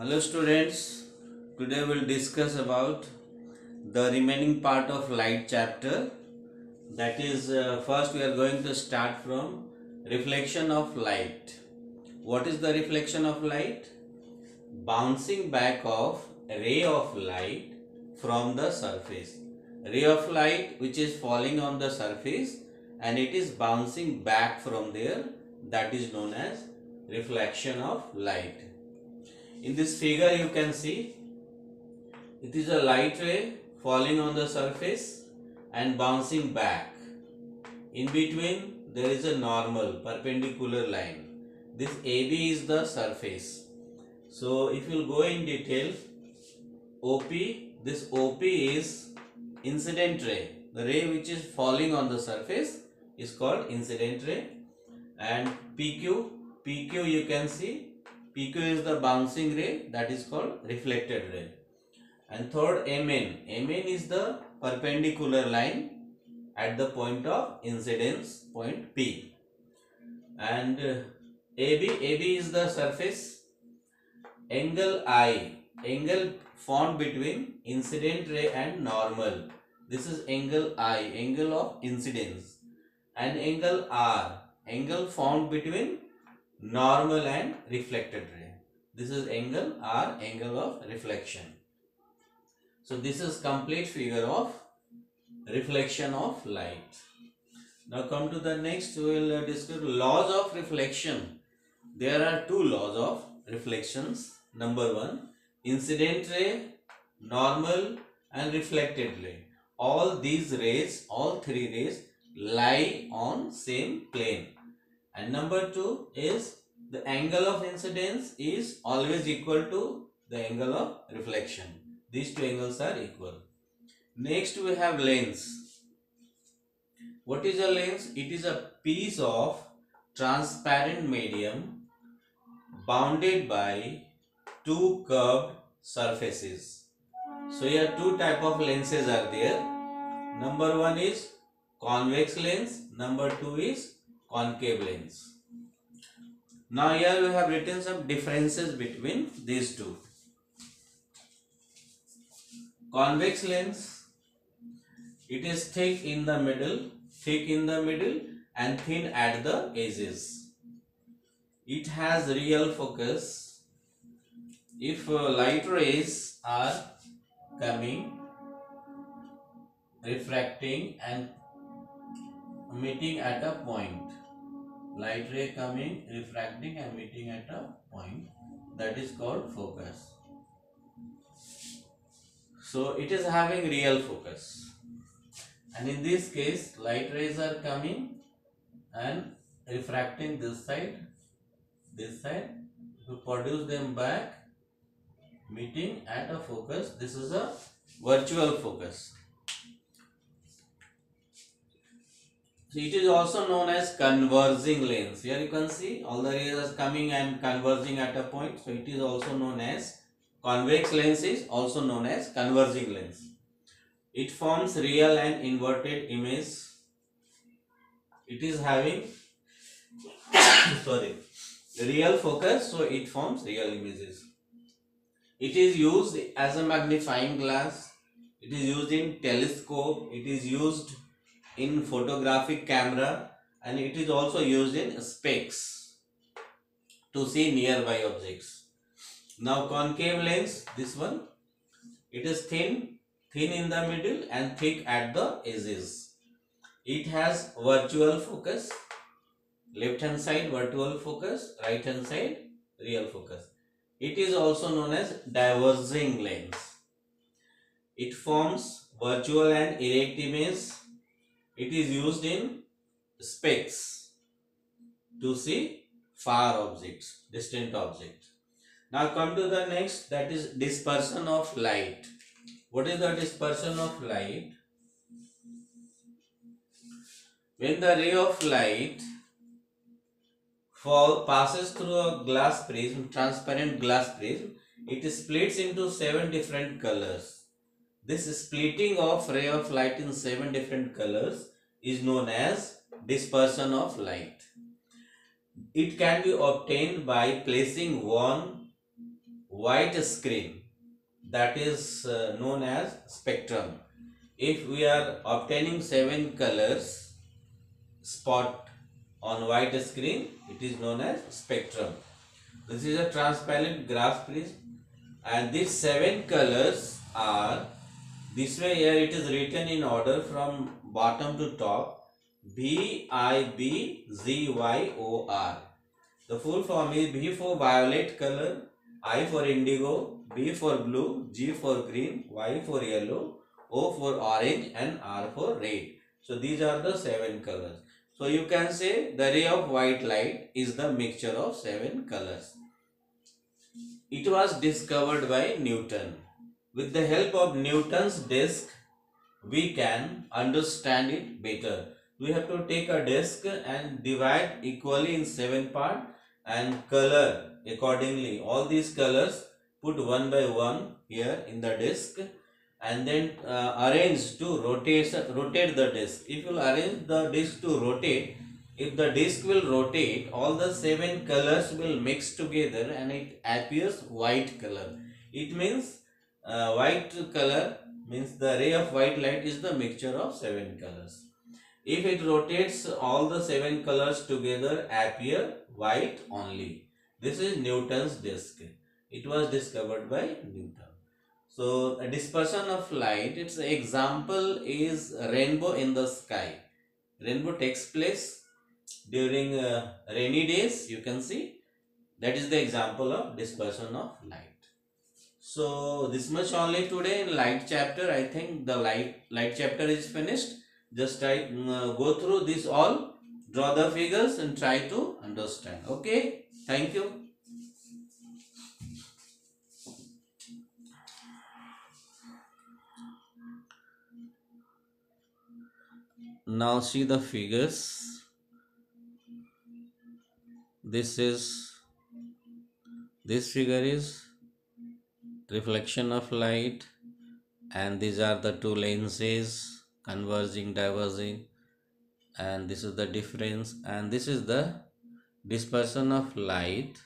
Hello students, today we'll discuss about the remaining part of light chapter that is uh, first we are going to start from reflection of light. What is the reflection of light? Bouncing back of ray of light from the surface. Ray of light which is falling on the surface and it is bouncing back from there that is known as reflection of light. In this figure you can see it is a light ray falling on the surface and bouncing back. In between there is a normal perpendicular line. This AB is the surface. So if you go in detail OP this OP is incident ray. The ray which is falling on the surface is called incident ray and PQ PQ you can see PQ is the bouncing ray that is called reflected ray. And third MN. MN is the perpendicular line at the point of incidence point P. And uh, AB, AB is the surface. Angle I, angle formed between incident ray and normal. This is angle I, angle of incidence. And angle R, angle formed between normal and reflected ray. This is angle R, angle of reflection. So this is complete figure of reflection of light. Now come to the next, we will uh, discuss laws of reflection. There are two laws of reflections. Number one, incident ray, normal and reflected ray. All these rays, all three rays lie on same plane and number two is the angle of incidence is always equal to the angle of reflection. These two angles are equal. Next we have lens. What is a lens? It is a piece of transparent medium bounded by two curved surfaces. So here two type of lenses are there. Number one is convex lens. Number two is concave lens. Now here we have written some differences between these two. Convex lens, it is thick in the middle, thick in the middle and thin at the edges. It has real focus. If uh, light rays are coming, refracting and meeting at a point. Light ray coming refracting and meeting at a point. That is called focus. So it is having real focus. And in this case light rays are coming and refracting this side this side. To produce them back meeting at a focus this is a virtual focus It is also known as converging lens. Here you can see all the rays are coming and converging at a point. So it is also known as convex lens is also known as converging lens. It forms real and inverted image. It is having sorry real focus so it forms real images. It is used as a magnifying glass. It is used in telescope. It is used in photographic camera and it is also used in specs to see nearby objects. Now concave lens, this one, it is thin, thin in the middle and thick at the edges. It has virtual focus, left hand side virtual focus, right hand side real focus. It is also known as diverging lens. It forms virtual and erect image it is used in specs to see far objects, distant objects. Now come to the next that is dispersion of light. What is the dispersion of light? When the ray of light fall passes through a glass prism, transparent glass prism, it splits into seven different colors. This splitting of ray of light in seven different colors is known as dispersion of light. It can be obtained by placing one white screen that is uh, known as spectrum. If we are obtaining seven colors spot on white screen, it is known as spectrum. This is a transparent glass prism and these seven colors are this way here it is written in order from bottom to top V I B G Y O R. The full form is V for violet color, I for indigo, B for blue, G for green, Y for yellow, O for orange and R for red. So these are the seven colors. So you can say the ray of white light is the mixture of seven colors. It was discovered by Newton. With the help of Newton's disk, we can understand it better. We have to take a disk and divide equally in seven parts and color accordingly. All these colors put one by one here in the disk and then uh, arrange to rotate, rotate the disk. If you arrange the disk to rotate, if the disk will rotate, all the seven colors will mix together and it appears white color. It means uh, white color means the ray of white light is the mixture of seven colors. If it rotates, all the seven colors together appear white only. This is Newton's disk. It was discovered by Newton. So, a dispersion of light, its example is rainbow in the sky. Rainbow takes place during uh, rainy days, you can see. That is the example of dispersion of light. So this much only today in light chapter. I think the light light chapter is finished. Just try uh, go through this all, draw the figures and try to understand. Okay. Thank you. Now see the figures. This is this figure is reflection of light and these are the two lenses converging diverging and this is the difference and this is the dispersion of light.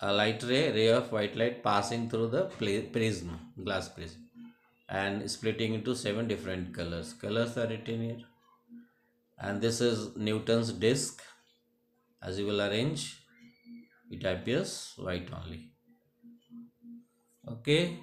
A light ray ray of white light passing through the prism glass prism and splitting into seven different colors. Colors are written here. And this is newton's disk. As you will arrange it appears white only okay